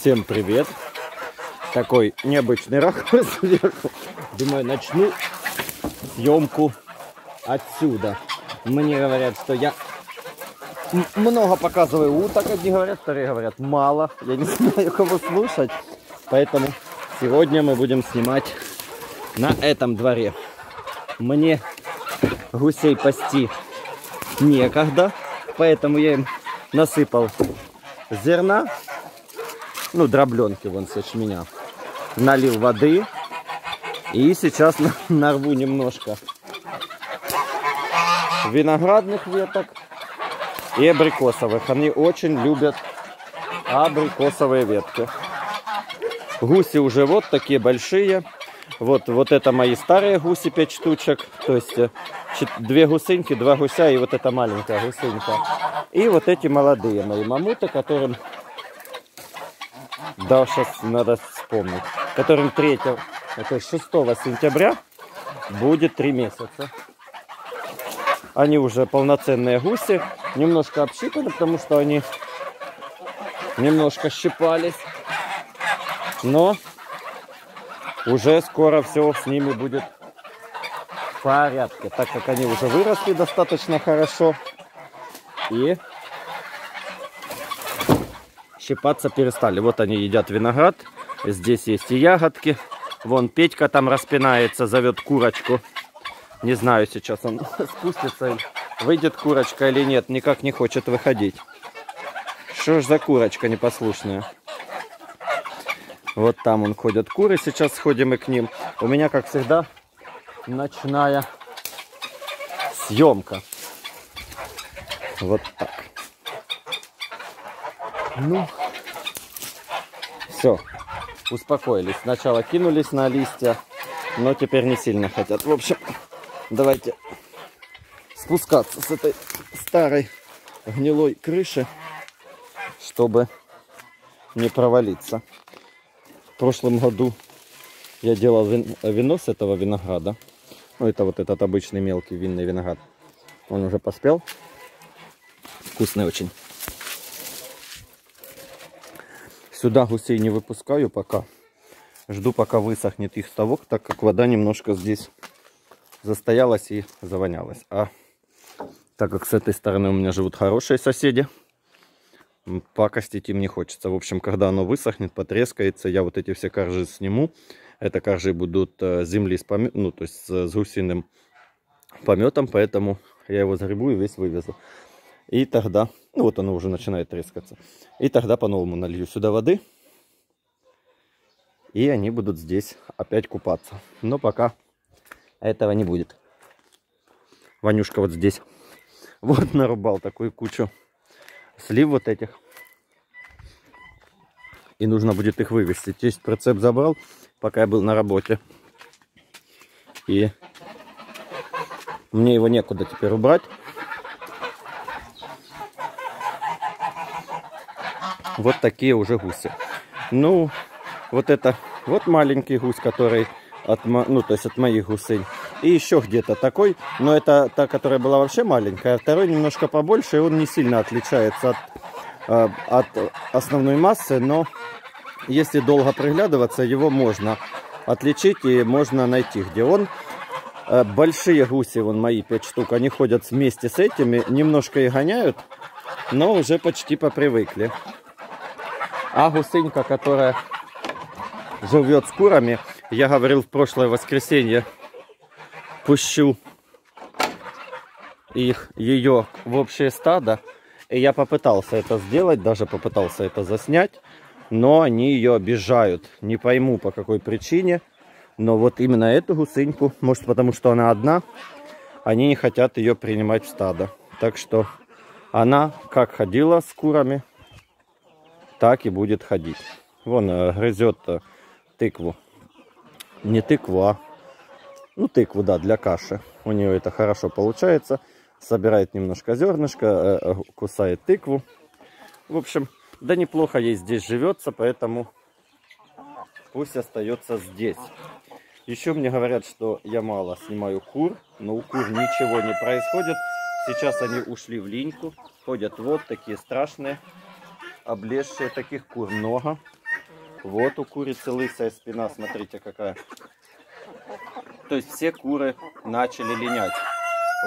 Всем привет! Такой необычный ракурс. Думаю, начну съемку отсюда. Мне говорят, что я много показываю уток, одни говорят, вторые говорят мало. Я не знаю, кого слушать. Поэтому сегодня мы будем снимать на этом дворе. Мне гусей пасти некогда, поэтому я им насыпал зерна, ну, дробленки вон с ячменя, налил воды и сейчас на- нарву немножко виноградных веток и абрикосовых. Они очень любят абрикосовые ветки. Гуси уже вот такие большие. Вот, вот это мои старые гуси, 5 штучек. То есть э, две гусыньки, два гуся и вот эта маленькая гусынька. И вот эти молодые мои мамуты, которым... Да, сейчас надо вспомнить. Которым 3, это 6 сентября будет 3 месяца. Они уже полноценные гуси. Немножко общипаны, потому что они немножко щипались. Но уже скоро все с ними будет в порядке, так как они уже выросли достаточно хорошо. И щипаться перестали. Вот они едят виноград. Здесь есть и ягодки. Вон Петька там распинается, зовет курочку. Не знаю, сейчас он спустится, выйдет курочка или нет. Никак не хочет выходить. Что ж за курочка непослушная? Вот там он ходят куры. Сейчас сходим и к ним. У меня, как всегда, ночная съемка. Вот так. Ну, все, успокоились. Сначала кинулись на листья, но теперь не сильно хотят. В общем, давайте спускаться с этой старой гнилой крыши, чтобы не провалиться. В прошлом году я делал вин- вино с этого винограда. Ну, это вот этот обычный мелкий винный виноград. Он уже поспел. Вкусный очень. Сюда гусей не выпускаю пока. Жду, пока высохнет их ставок, так как вода немножко здесь застоялась и завонялась. А так как с этой стороны у меня живут хорошие соседи, пакостить им не хочется. В общем, когда оно высохнет, потрескается, я вот эти все коржи сниму. Это коржи будут э, земли, с помё- ну, то есть с, с гусиным пометом, поэтому я его загребу и весь вывезу. И тогда, ну вот оно уже начинает трескаться. И тогда по-новому налью сюда воды. И они будут здесь опять купаться. Но пока этого не будет. Ванюшка вот здесь. Вот нарубал такую кучу слив вот этих. И нужно будет их вывести. Тесть прицеп забрал, пока я был на работе. И мне его некуда теперь убрать. Вот такие уже гуси. Ну, вот это вот маленький гусь, который от, ну, то есть от моих гусей. И еще где-то такой, но это та, которая была вообще маленькая, а второй немножко побольше, и он не сильно отличается от, э, от основной массы, но если долго приглядываться, его можно отличить и можно найти, где он. Э, Большие гуси, вон мои пять штук, они ходят вместе с этими, немножко и гоняют, но уже почти попривыкли. А гусынька, которая живет с курами, я говорил в прошлое воскресенье, пущу их, ее в общее стадо. И я попытался это сделать, даже попытался это заснять, но они ее обижают. Не пойму по какой причине, но вот именно эту гусыньку, может потому что она одна, они не хотят ее принимать в стадо. Так что она как ходила с курами, так и будет ходить. Вон грызет тыкву. Не тыкву, а ну, тыкву, да, для каши. У нее это хорошо получается. Собирает немножко зернышко, э, э, кусает тыкву. В общем, да неплохо ей здесь живется, поэтому пусть остается здесь. Еще мне говорят, что я мало снимаю кур, но у кур ничего не происходит. Сейчас они ушли в линьку, ходят вот такие страшные, облезшие, таких кур много. Вот у курицы лысая спина, смотрите какая. То есть все куры начали линять.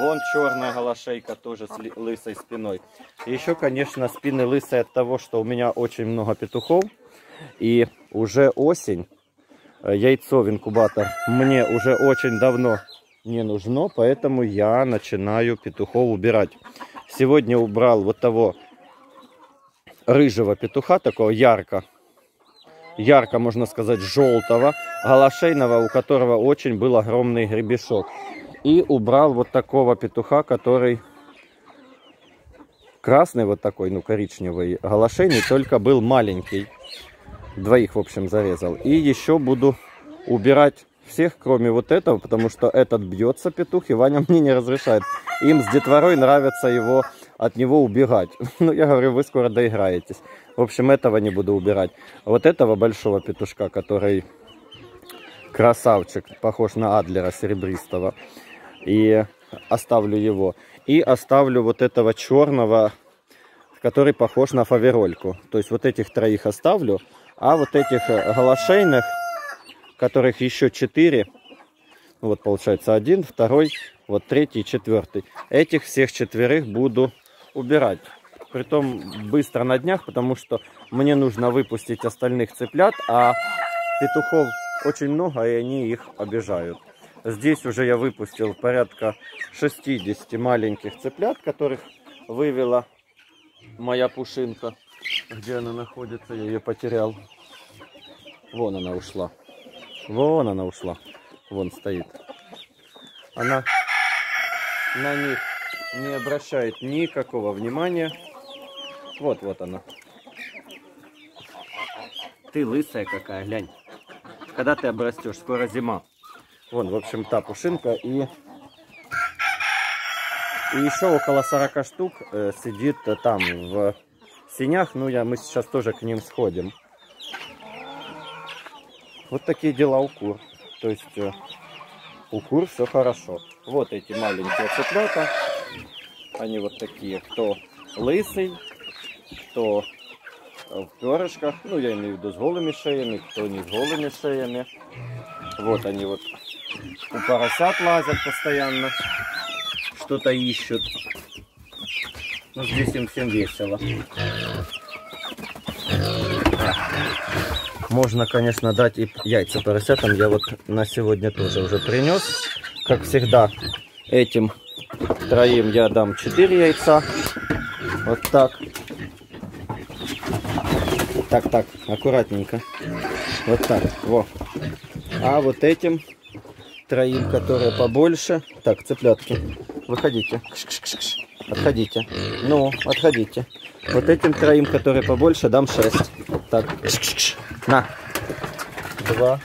Вон черная голошейка тоже с лысой спиной. еще, конечно, спины лысые от того, что у меня очень много петухов. И уже осень. Яйцо в инкубатор мне уже очень давно не нужно. Поэтому я начинаю петухов убирать. Сегодня убрал вот того рыжего петуха, такого ярко ярко, можно сказать, желтого, голошейного, у которого очень был огромный гребешок. И убрал вот такого петуха, который красный вот такой, ну коричневый, голошейный, только был маленький. Двоих, в общем, зарезал. И еще буду убирать всех, кроме вот этого, потому что этот бьется петух, и Ваня мне не разрешает. Им с детворой нравится его, от него убегать. Ну, я говорю, вы скоро доиграетесь. В общем, этого не буду убирать. Вот этого большого петушка, который красавчик, похож на Адлера серебристого. И оставлю его. И оставлю вот этого черного, который похож на фаверольку. То есть вот этих троих оставлю. А вот этих голошейных, которых еще четыре, вот получается один, второй, вот третий, четвертый. Этих всех четверых буду убирать. Притом быстро на днях, потому что мне нужно выпустить остальных цыплят, а петухов очень много, и они их обижают. Здесь уже я выпустил порядка 60 маленьких цыплят, которых вывела моя пушинка. Где она находится, я ее потерял. Вон она ушла. Вон она ушла. Вон стоит. Она на них не обращает никакого внимания. Вот, вот она. Ты лысая какая, глянь. Когда ты обрастешь? Скоро зима. Вон, в общем, та пушинка. И, и еще около 40 штук э, сидит там в синях. Ну, я, мы сейчас тоже к ним сходим. Вот такие дела у кур. То есть э, у кур все хорошо. Вот эти маленькие цыплята. Они вот такие, кто лысый, кто в перышках. Ну, я имею в виду с голыми шеями, кто не с голыми шеями. Вот они вот у поросят лазят постоянно. Что-то ищут. Ну, здесь им всем весело. Можно, конечно, дать и яйца поросятам. Я вот на сегодня тоже уже принес. Как всегда, этим троим я дам 4 яйца. Вот так. Так, так, аккуратненько. Вот так, во. А вот этим троим, которые побольше. Так, цыплятки, выходите. Отходите. Ну, отходите. Вот этим троим, которые побольше, дам 6. Так, на. Два.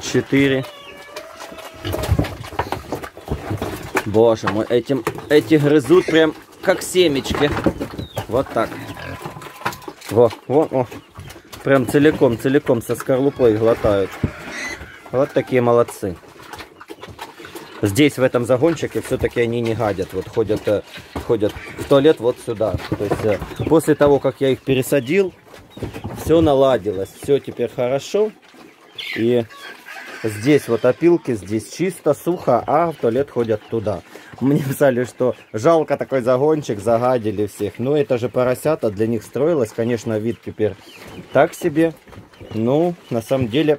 Четыре. Боже мой, этим, эти грызут прям как семечки. Вот так. Во, во, во. Прям целиком, целиком со скорлупой глотают. Вот такие молодцы. Здесь, в этом загончике, все-таки они не гадят. Вот ходят, э, ходят в туалет вот сюда. То есть, э, после того, как я их пересадил, все наладилось. Все теперь хорошо. И Здесь вот опилки, здесь чисто, сухо, а в туалет ходят туда. Мне писали, что жалко такой загончик, загадили всех. Но это же поросята, для них строилось. Конечно, вид теперь так себе. Ну, на самом деле,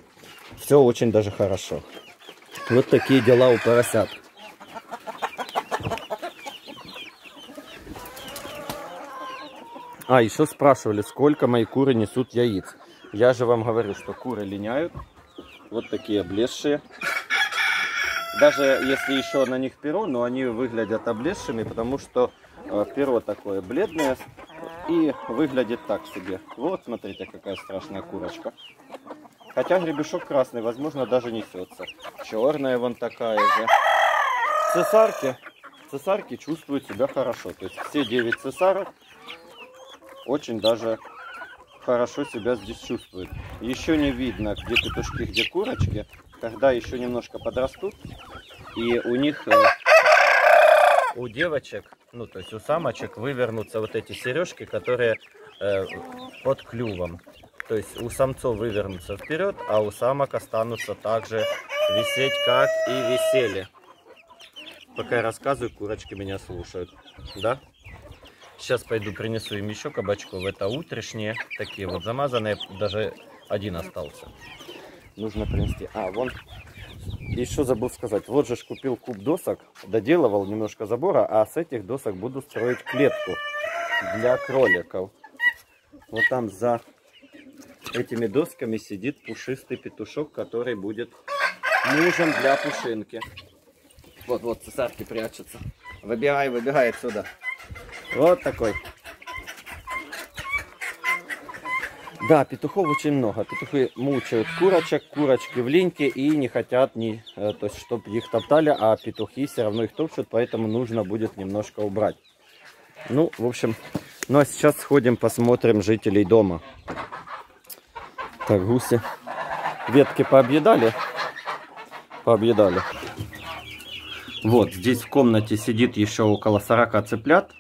все очень даже хорошо. Вот такие дела у поросят. А, еще спрашивали, сколько мои куры несут яиц. Я же вам говорю, что куры линяют. Вот такие облезшие. Даже если еще на них перо, но они выглядят облезшими, потому что э, перо такое бледное и выглядит так себе. Вот, смотрите, какая страшная курочка. Хотя гребешок красный, возможно, даже несется. Черная вон такая же. Цесарки, цесарки чувствуют себя хорошо. То есть все 9 цесарок очень даже хорошо себя здесь чувствуют. Еще не видно, где петушки, где курочки. Когда еще немножко подрастут, и у них э, у девочек, ну то есть у самочек вывернутся вот эти сережки, которые э, под клювом. То есть у самцов вывернутся вперед, а у самок останутся также висеть, как и висели. Пока я рассказываю, курочки меня слушают. Да? Сейчас пойду принесу им еще кабачков. Это утрешние, такие вот замазанные. Даже один остался. Нужно принести. А, вон еще забыл сказать. Вот же купил куб досок, доделывал немножко забора, а с этих досок буду строить клетку для кроликов. Вот там за этими досками сидит пушистый петушок, который будет нужен для пушинки. Вот, вот, цесарки прячутся. Выбегай, выбегай отсюда. Вот такой. Да, петухов очень много. Петухи мучают курочек, курочки в линьке и не хотят, ни, э, то есть, чтобы их топтали, а петухи все равно их топчут, поэтому нужно будет немножко убрать. Ну, в общем, ну а сейчас сходим, посмотрим жителей дома. Так, гуси ветки пообъедали. Пообъедали. Вот, здесь в комнате сидит еще около 40 цыплят.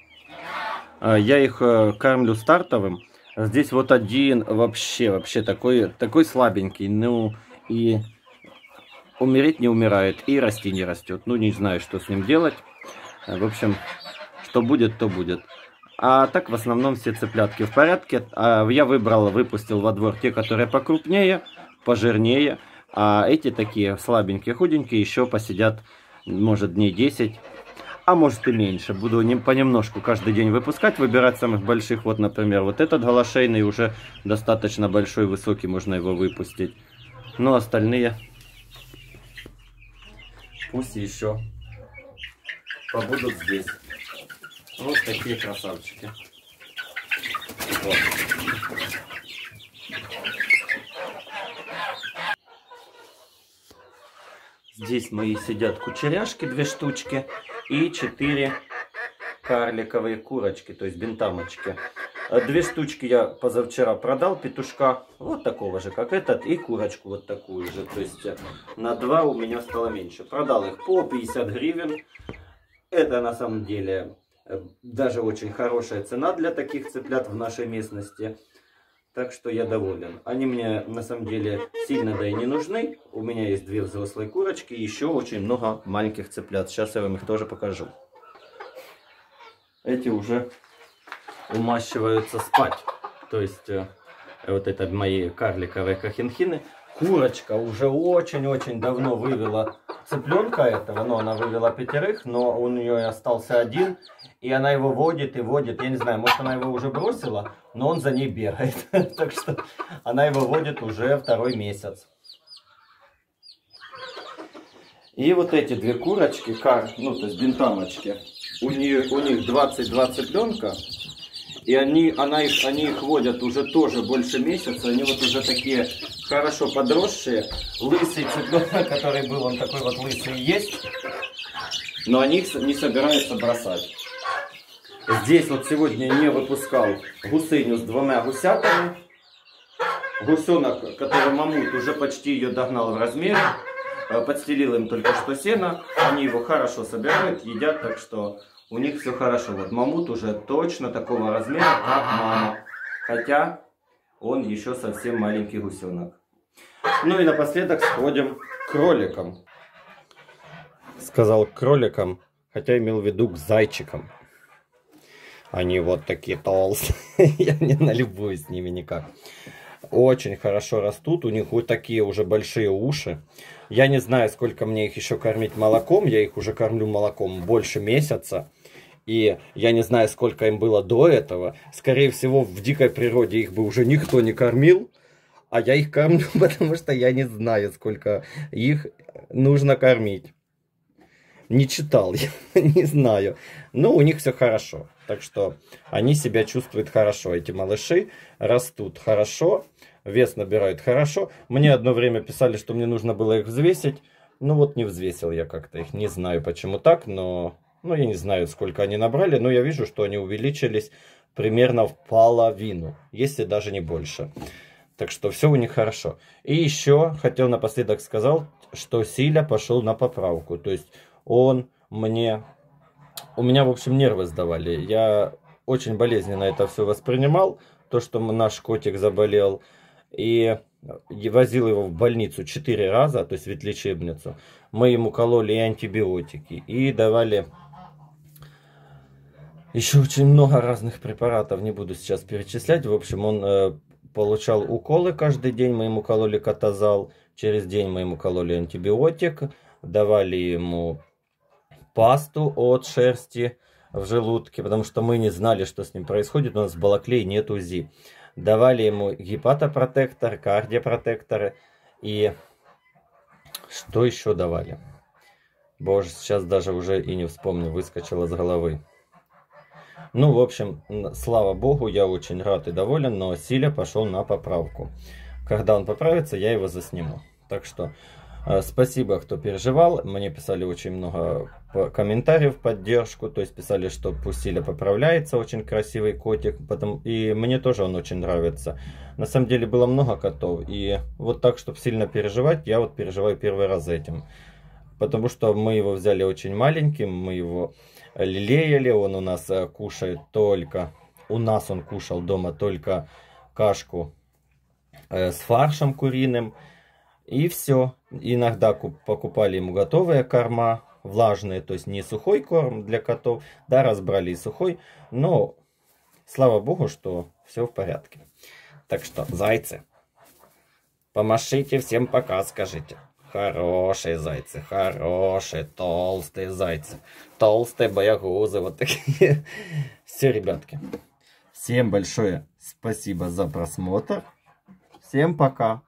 А, я их э, кормлю стартовым. Здесь вот один вообще, вообще такой, такой слабенький. Ну, и умереть не умирает, и расти не растет. Ну, не знаю, что с ним делать. В общем, что будет, то будет. А так в основном все цыплятки в порядке. А я выбрал, выпустил во двор те, которые покрупнее, пожирнее. А эти такие слабенькие, худенькие еще посидят, может, дней 10. А может и меньше. Буду не, понемножку каждый день выпускать, выбирать самых больших. Вот, например, вот этот голошейный уже достаточно большой, высокий, можно его выпустить. Но остальные пусть еще побудут здесь. Вот такие красавчики. Вот. Здесь мои сидят кучеряшки, две штучки, и четыре карликовые курочки, то есть бентамочки. Две штучки я позавчера продал, петушка, вот такого же, как этот, и курочку вот такую же. То есть на два у меня стало меньше. Продал их по 50 гривен. Это на самом деле Э, даже очень хорошая цена для таких цыплят в нашей местности. Так что я доволен. Они мне на самом деле сильно да и не нужны. У меня есть две взрослые курочки и еще очень много маленьких цыплят. Сейчас я вам их тоже покажу. Эти уже умащиваются спать. То есть э, вот это мои карликовые кахинхины. Курочка уже очень-очень давно вывела цыпленка этого. Но она вывела пятерых, но у нее остался один и она его водит и водит. Я не знаю, может она его уже бросила, но он за ней бегает. так что она его водит уже второй месяц. И вот эти две курочки, ну то есть бентамочки, у, нее, у них 22 цыпленка. И они, она их, они их водят уже тоже больше месяца. Они вот уже такие хорошо подросшие. Лысый цыпленок, который был, он такой вот лысый есть. Но они их не собираются бросать. Здесь вот сегодня не выпускал гусыню с двумя гусятами. Гусенок, который мамут, уже почти ее догнал в размере. Э, подстелил им только что сено. Они его хорошо собирают, едят, так что у них все хорошо. Вот мамут уже точно такого размера, как мама. Хотя он еще совсем маленький гусенок. Ну и напоследок сходим к кроликам. Сказал кроликам, хотя имел в виду к зайчикам. Они вот такие толстые. Я не налюбую с ними никак. Очень хорошо растут. У них вот такие уже большие уши. Я не знаю, сколько мне их еще кормить молоком. Я их уже кормлю молоком больше месяца. И я не знаю, сколько им было до этого. Скорее всего, в дикой природе их бы уже никто не кормил. А я их кормлю, потому что я не знаю, сколько их нужно кормить. Не читал, я не знаю. Но у них все хорошо. Так что они себя чувствуют хорошо. Эти малыши растут хорошо, вес набирают хорошо. Мне одно время писали, что мне нужно было их взвесить. Ну вот не взвесил я как-то их. Не знаю почему так, но... Ну я не знаю, сколько они набрали, но я вижу, что они увеличились примерно в половину, если даже не больше. Так что все у них хорошо. И еще хотел напоследок сказать, что Силя пошел на поправку. То есть он мне у меня, в общем, нервы сдавали. Я очень болезненно это все воспринимал, то, что наш котик заболел. И возил его в больницу четыре раза, то есть в ветлечебницу. Мы ему кололи и антибиотики, и давали еще очень много разных препаратов, не буду сейчас перечислять. В общем, он э, получал уколы каждый день, мы ему кололи катазал, через день мы ему кололи антибиотик, давали ему пасту от шерсти в желудке, потому что мы не знали, что с ним происходит, у нас в Балаклее нет УЗИ. Давали ему гепатопротектор, кардиопротекторы и что еще давали? Боже, сейчас даже уже и не вспомню, выскочило с головы. Ну, в общем, слава богу, я очень рад и доволен, но Силя пошел на поправку. Когда он поправится, я его засниму. Так что э, спасибо, кто переживал. Мне писали очень много комментариев в поддержку. То есть писали, что пусть Силя поправляется, очень красивый котик. Потом, и мне тоже он очень нравится. На самом деле было много котов. И вот так, чтобы сильно переживать, я вот переживаю первый раз этим. Потому что мы его взяли очень маленьким, мы его лелеяли, он у нас э, кушает только, у нас он кушал дома только кашку э, с фаршем куриным. И все. Иногда покупали ему готовые корма, влажные, то есть не сухой корм для котов. Да, разбрали сухой, но слава богу, что все в порядке. Так что, зайцы, помашите, всем пока, скажите. Хорошие зайцы, хорошие, толстые зайцы. Толстые боягузы, вот такие. Все, ребятки. Всем большое спасибо за просмотр. Всем пока.